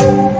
Música